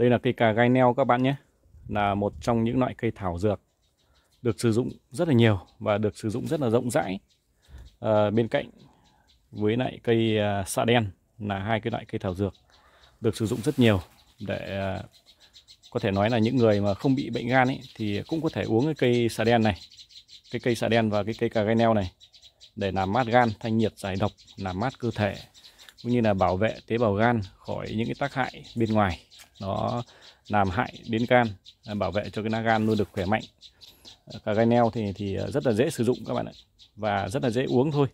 Đây là cây cà gai neo các bạn nhé. Là một trong những loại cây thảo dược được sử dụng rất là nhiều và được sử dụng rất là rộng rãi. À, bên cạnh với lại cây à, xạ đen là hai cái loại cây thảo dược được sử dụng rất nhiều để à, có thể nói là những người mà không bị bệnh gan ấy, thì cũng có thể uống cái cây xà đen này cái cây xà đen và cái cây cà gai neo này để làm mát gan thanh nhiệt giải độc làm mát cơ thể cũng như là bảo vệ tế bào gan khỏi những cái tác hại bên ngoài nó làm hại đến gan bảo vệ cho cái lá gan luôn được khỏe mạnh. Cà gai neo thì thì rất là dễ sử dụng các bạn ạ và rất là dễ uống thôi.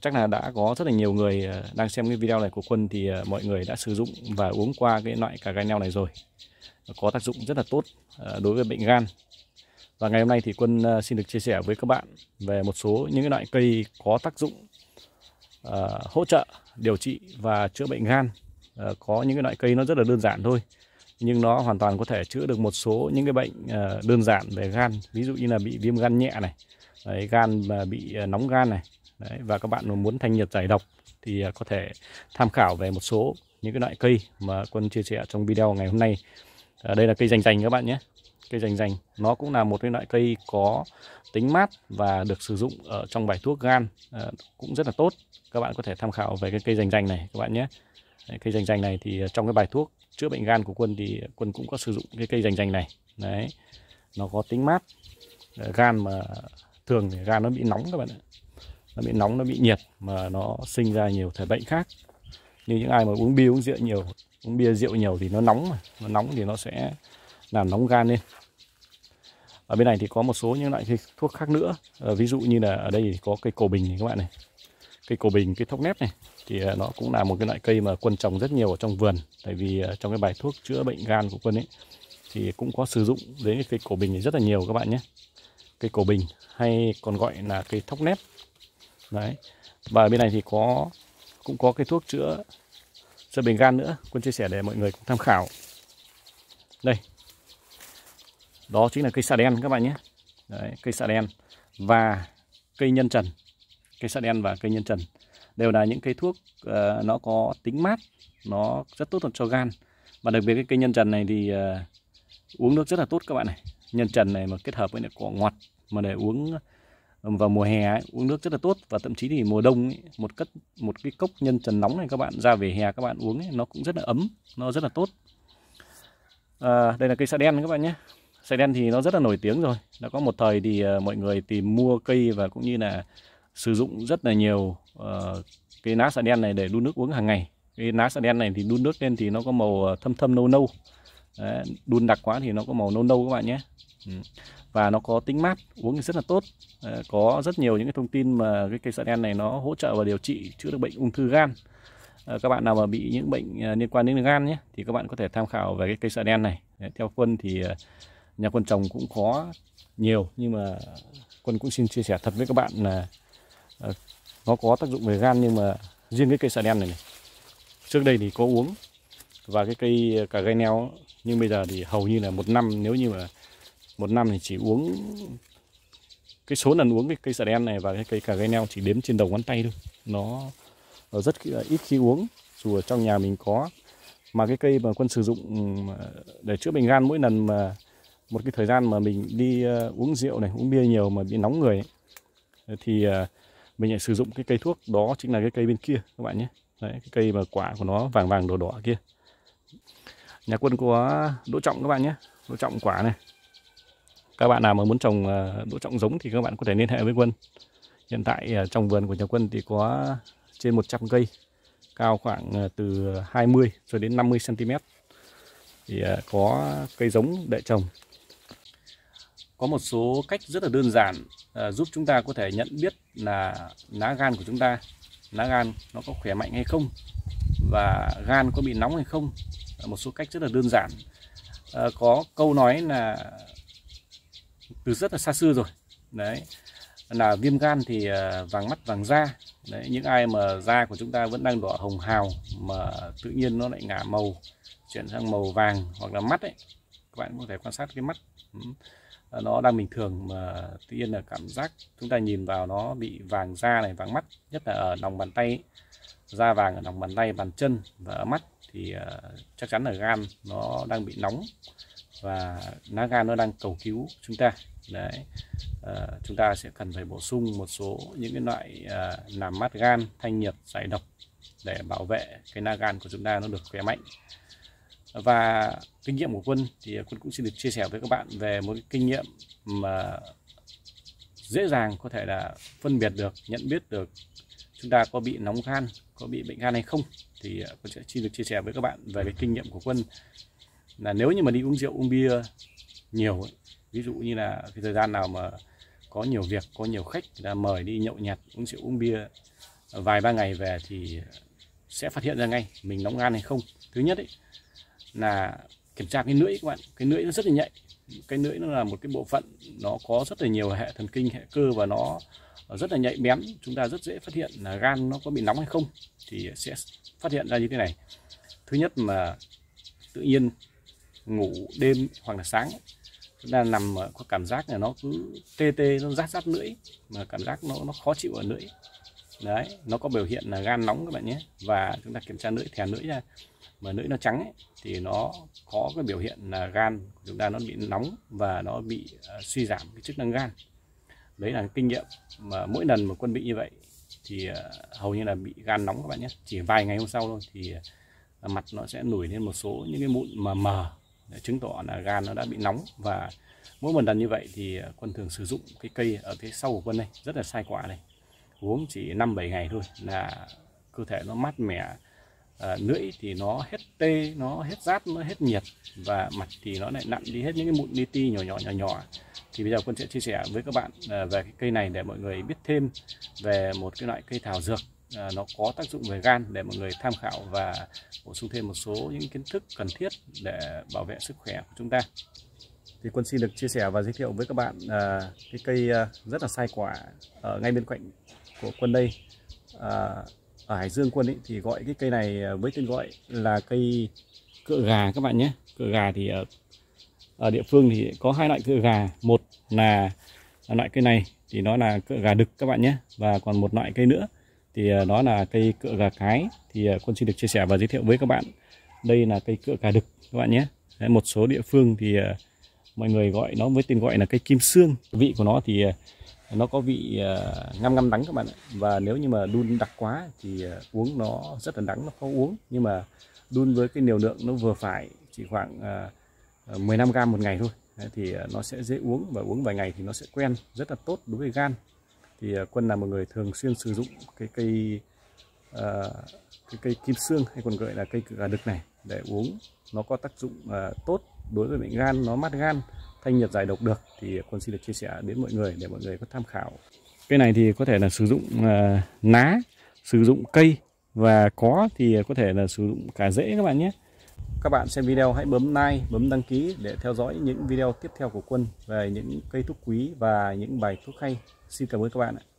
Chắc là đã có rất là nhiều người ờ, đang xem cái video này của quân thì ờ, mọi người đã sử dụng và uống qua cái loại cà gai neo này rồi. Có tác dụng rất là tốt ờ, đối với bệnh gan. Và ngày hôm nay thì quân xin được chia sẻ với các bạn về một số những cái loại cây có tác dụng uh, hỗ trợ điều trị và chữa bệnh gan. Ờ, có những cái loại cây nó rất là đơn giản thôi nhưng nó hoàn toàn có thể chữa được một số những cái bệnh ờ, đơn giản về gan. Ví dụ như là bị viêm gan nhẹ này Đấy, gan mà bị ờ, nóng gan này Đấy, và các bạn muốn thanh nhiệt giải độc thì có thể tham khảo về một số những cái loại cây mà quân chia sẻ trong video ngày hôm nay. À, đây là cây rành rành các bạn nhé. Cây rành rành nó cũng là một cái loại cây có tính mát và được sử dụng ở trong bài thuốc gan à, cũng rất là tốt. Các bạn có thể tham khảo về cái cây rành rành này các bạn nhé. Đấy, cây rành rành này thì à, trong cái bài thuốc chữa bệnh gan của quân thì quân cũng có sử dụng cái cây rành rành này. Đấy nó có tính mát à, gan mà thường thì gan nó bị nóng các bạn ạ. Nó bị nóng nó bị nhiệt mà nó sinh ra nhiều thể bệnh khác. Như những ai mà uống bia uống rượu nhiều uống bia rượu nhiều thì nó nóng mà nó nóng thì nó sẽ làm nóng gan lên. Ở bên này thì có một số những loại thuốc khác nữa. À, ví dụ như là ở đây thì có cây cổ bình này các bạn này cây cổ bình cây thóc nếp này thì à, nó cũng là một cái loại cây mà quân trồng rất nhiều ở trong vườn. Tại vì à, trong cái bài thuốc chữa bệnh gan của quân ấy thì cũng có sử dụng đến cây cổ bình này rất là nhiều các bạn nhé. Cây cổ bình hay còn gọi là cây thóc nếp. Đấy và bên này thì có cũng có cái thuốc chữa chữa bệnh gan nữa quân chia sẻ để mọi người cũng tham khảo. Đây đó chính là cây xà đen các bạn nhé. Đấy, cây xà đen và cây nhân trần cây xạ đen và cây nhân trần. Đều là những cây thuốc uh, nó có tính mát nó rất tốt cho gan. Và đặc biệt cái cây nhân trần này thì uh, uống nước rất là tốt các bạn này. Nhân trần này mà kết hợp với lại cỏ ngọt mà để uống vào mùa hè ấy, uống nước rất là tốt. Và thậm chí thì mùa đông ấy, một cất một cái cốc nhân trần nóng này các bạn ra về hè các bạn uống ấy, nó cũng rất là ấm nó rất là tốt. À, đây là cây sa đen các bạn nhé. Sa đen thì nó rất là nổi tiếng rồi. Đã có một thời thì uh, mọi người tìm mua cây và cũng như là sử dụng rất là nhiều uh, cái lá xạ đen này để đun nước uống hàng ngày. Cái lá xạ đen này thì đun nước lên thì nó có màu ờ, thâm thâm nâu nâu. Đấy, đun đặc quá thì nó có màu nâu nâu các bạn nhé. Ừ. Và nó có tính mát uống thì rất là tốt. Có rất nhiều những cái thông tin mà cái cây xạ đen này nó hỗ trợ và điều trị chữa được bệnh ung thư gan. Ờ, các bạn nào mà bị những bệnh liên quan đến gan nhé thì các bạn có thể tham khảo về cái cây xạ đen này. Theo quân thì nhà quân trồng cũng có nhiều nhưng mà quân cũng xin chia sẻ thật với các bạn là à, nó có tác dụng về gan nhưng mà riêng cái cây sả đen này, này trước đây thì có uống và cái cây cà gai neo nhưng bây giờ thì hầu như là một năm nếu như mà một năm thì chỉ uống cái số lần uống cái cây sả đen này và cái cây cà gai neo chỉ đếm trên đầu ngón tay thôi. Nó, nó rất ít khi uống dù ở trong nhà mình có. Mà cái cây mà quân sử dụng ừ, để chữa bệnh gan mỗi lần mà một cái thời gian mà mình đi ờ, uống rượu này uống bia nhiều mà bị nóng người ấy, thì ờ, mình lại sử dụng cái cây thuốc đó chính là cái cây bên kia các bạn nhé. Đấy, cái cây mà quả của nó vàng vàng đỏ đỏ kia. Nhà quân có đỗ trọng các bạn nhé. Đỗ trọng quả này. Các bạn nào mà muốn trồng à, đỗ trọng giống thì các bạn có thể liên hệ với quân. Hiện tại à, trong vườn của nhà quân thì có trên 100 cây cao khoảng à, từ 20 cho đến 50 cm thì có cây giống để trồng có một số cách rất là đơn giản à, giúp chúng ta có thể nhận biết là lá gan của chúng ta, lá gan nó có khỏe mạnh hay không và gan có bị nóng hay không. À, một số cách rất là đơn giản. À, có câu nói là từ rất là xa xưa rồi. Đấy, là viêm gan thì vàng mắt, vàng da. Đấy, những ai mà da của chúng ta vẫn đang đỏ hồng hào mà tự nhiên nó lại ngả màu, chuyển sang màu vàng hoặc là mắt ấy, các bạn có thể quan sát cái mắt. Ừ. Ờ, nó đang bình thường mà tự nhiên là cảm giác chúng ta nhìn vào nó bị vàng da này vàng mắt nhất là ở lòng bàn tay ấy. da vàng ở lòng bàn tay bàn chân và ở mắt thì uh, chắc chắn là gan nó đang bị nóng và lá gan nó đang cầu cứu chúng ta đấy uh, chúng ta sẽ cần phải bổ sung một số những cái loại uh, làm mát gan thanh nhiệt giải độc để bảo vệ cái na gan của chúng ta nó được khỏe mạnh và kinh nghiệm của quân thì quân cũng xin được chia sẻ với các bạn về một cái kinh nghiệm mà dễ dàng có thể là phân biệt được nhận biết được chúng ta có bị nóng gan có bị bệnh gan hay không. Thì à, quân sẽ xin được chia sẻ với các bạn về cái kinh nghiệm của quân. Là nếu như mà đi uống rượu uống bia nhiều ấy, ví dụ như là cái thời gian nào mà có nhiều việc có nhiều khách là mời đi nhậu nhạt uống rượu uống bia vài ba ngày về thì sẽ phát hiện ra ngay mình nóng gan hay không. Thứ nhất ấy là kiểm tra cái lưỡi các bạn. Cái lưỡi nó rất là nhạy. Cái lưỡi nó là một cái bộ phận, nó có rất là nhiều hệ thần kinh, hệ cơ và nó rất là nhạy bén. Chúng ta rất dễ phát hiện là gan nó có bị nóng hay không thì sẽ phát hiện ra như thế này. Thứ nhất mà tự nhiên ngủ đêm hoặc là sáng, chúng ta nằm có cảm giác là nó cứ tê tê, nó rát rát lưỡi, mà cảm giác nó nó khó chịu ở lưỡi đấy nó có biểu hiện là gan nóng các bạn nhé. Và chúng ta kiểm tra lưỡi thè lưỡi ra mà lưỡi nó trắng ấy, thì nó có cái biểu hiện là gan của chúng ta nó bị nóng và nó bị uh, suy giảm cái chức năng gan. Đấy là kinh nghiệm mà mỗi lần mà quân bị như vậy thì uh, hầu như là bị gan nóng các bạn nhé. Chỉ vài ngày hôm sau thôi thì uh, mặt nó sẽ nổi lên một số những cái mụn mà mờ để chứng tỏ là gan nó đã bị nóng. Và mỗi một lần như vậy thì quân thường sử dụng cái cây ở phía sau của quân này rất là sai quả này uống chỉ 5-7 ngày thôi là cơ thể nó mát mẻ à, lưỡi thì nó hết tê nó hết rát nó hết nhiệt và mặt thì nó lại nặn đi hết những cái mụn li ti nhỏ nhỏ nhỏ nhỏ. Thì bây giờ quân sẽ chia sẻ với các bạn à, về cái cây này để mọi người biết thêm về một cái loại cây thảo dược à, nó có tác dụng về gan để mọi người tham khảo và bổ sung thêm một số những kiến thức cần thiết để bảo vệ sức khỏe của chúng ta. Thì quân xin được chia sẻ và giới thiệu với các bạn à, cái cây à, rất là sai quả ở ngay bên cạnh của quân đây. À, ở Hải Dương quân ấy, thì gọi cái cây này à, với tên gọi là cây cựa gà các bạn nhé. Cựa gà thì ở, ở địa phương thì có hai loại cựa gà. Một là, là loại cây này thì nó là cựa gà đực các bạn nhé. Và còn một loại cây nữa thì đó nó là cây cựa gà cái. Thì à, quân xin được chia sẻ và giới thiệu với các bạn. Đây là cây cựa gà đực các bạn nhé. Đấy, một số địa phương thì mọi người gọi nó với tên gọi là cây kim xương. Vị của nó thì nó có vị à, ngâm ngâm đắng các bạn ạ. Và nếu như mà đun đặc quá thì à, uống nó rất là đắng nó khó uống. Nhưng mà đun với cái liều lượng nó vừa phải chỉ khoảng à, 15 gram một ngày thôi Đấy, thì nó sẽ dễ uống. Và uống vài ngày thì nó sẽ quen rất là tốt đối với gan. Thì quân là một người thường xuyên sử dụng cái cây uh, cái cây kim xương hay còn gọi là cây gà đực này để uống. Nó có tác dụng uh, tốt đối với bệnh gan nó mát gan thanh nhiệt giải độc được thì quân xin được chia sẻ đến mọi người để mọi người có tham khảo. Cái này thì có thể là sử dụng uh, ná sử dụng cây và có thì có thể là sử dụng cả rễ các bạn nhé. Các bạn xem video hãy bấm like bấm đăng ký để theo dõi những video tiếp theo của quân về những cây thuốc quý và những bài thuốc hay. Xin cảm ơn các bạn ạ.